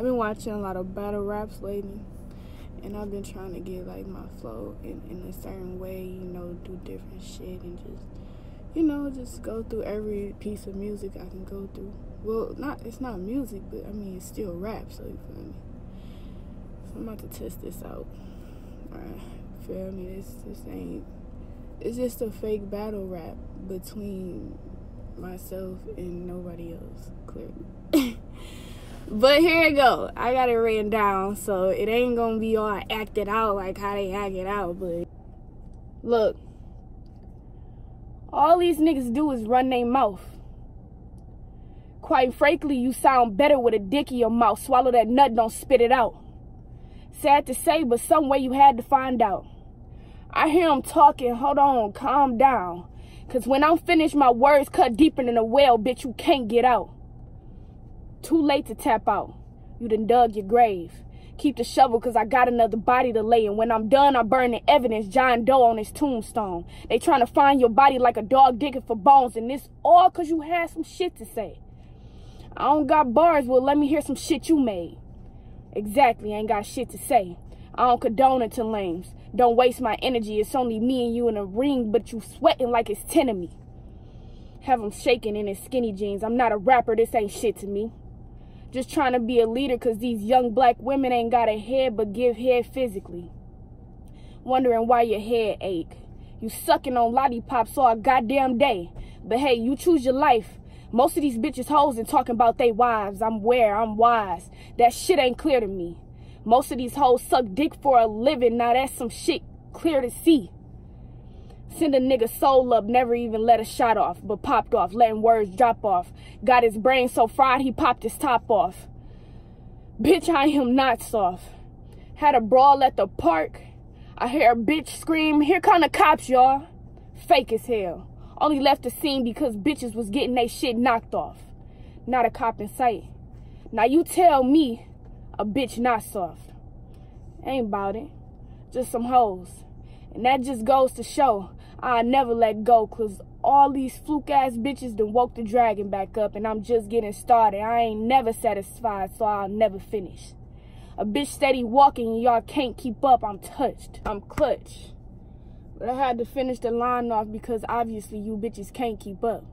I've been watching a lot of battle raps lately, and I've been trying to get like my flow in, in a certain way, you know, do different shit and just, you know, just go through every piece of music I can go through. Well, not it's not music, but I mean it's still rap, so you feel me. So I'm about to test this out. Alright, feel me? This this ain't. It's just a fake battle rap between myself and nobody else, clearly. but here it go. I got it written down, so it ain't gonna be all acted out like how they act it out. But look, all these niggas do is run their mouth. Quite frankly, you sound better with a dick in your mouth. Swallow that nut, don't spit it out. Sad to say, but some way you had to find out. I hear them talking. Hold on, calm down. Cause when I'm finished, my words cut deeper than a well, bitch, you can't get out. Too late to tap out. You done dug your grave. Keep the shovel cause I got another body to lay. And when I'm done, I burn the evidence, John Doe on his tombstone. They trying to find your body like a dog digging for bones. And this all cause you had some shit to say. I don't got bars, well let me hear some shit you made. Exactly, I ain't got shit to say. I don't condone it to lames. Don't waste my energy. It's only me and you in a ring, but you sweating like it's 10 of me. Have him shaking in his skinny jeans. I'm not a rapper. This ain't shit to me. Just trying to be a leader because these young black women ain't got a head but give head physically. Wondering why your head ache. You sucking on lollipops all goddamn day. But hey, you choose your life. Most of these bitches hoes and talking about they wives. I'm where, I'm wise. That shit ain't clear to me. Most of these hoes suck dick for a living. Now that's some shit clear to see. Send a nigga soul up, never even let a shot off, but popped off, letting words drop off. Got his brain so fried he popped his top off. Bitch, I am not soft. Had a brawl at the park. I hear a bitch scream, here come the cops, y'all. Fake as hell. Only left the scene because bitches was getting they shit knocked off. Not a cop in sight. Now you tell me a bitch not soft. Ain't about it. Just some hoes. And that just goes to show I never let go cause all these fluke ass bitches done woke the dragon back up and I'm just getting started. I ain't never satisfied so I'll never finish. A bitch steady walking and y'all can't keep up. I'm touched. I'm clutch. But I had to finish the line off because obviously you bitches can't keep up.